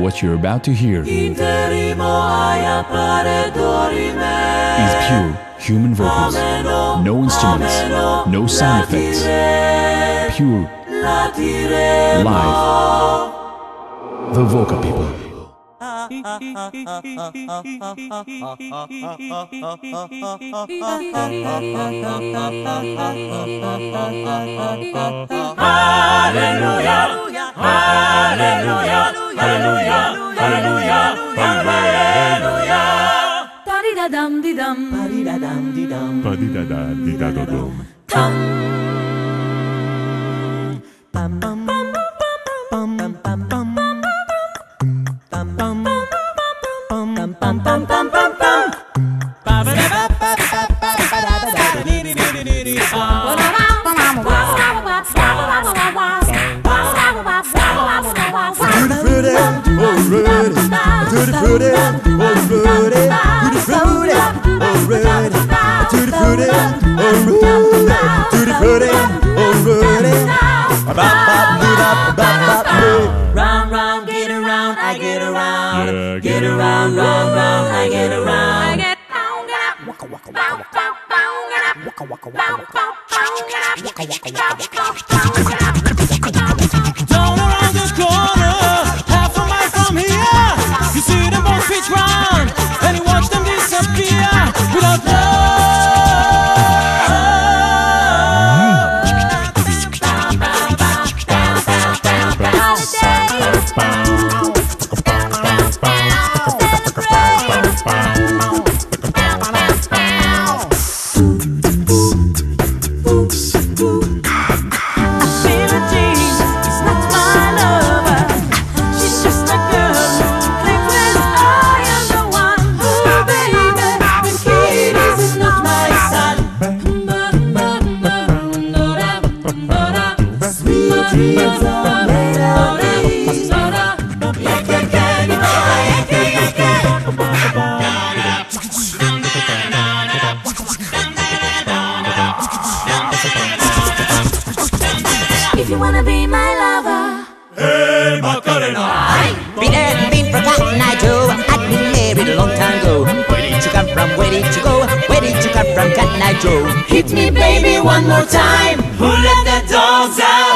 What you're about to hear is pure human vocals. No instruments, no sound effects. Pure live. The Vocapeople. Dum di dum. Padidadadidadodom. Tutti Tutti frutti, oh Rudy. Tutti frutti, oh Rudy. Tutti frutti, oh Rudy. Tutti frutti, oh Rudy. Bop, bop, doo, bop, bop, bop, boo. Round, round, get around, I get around. Get get around, round, round, I get around. I get Down you wanna be my lover, Hey, Macarena! Been and been forgotten, I do. I'd been married a long time ago. Where did you come from? Where did you go? Where did you come from, Cotton Eye Joe? hit me, baby, one more time. Who let the dogs out?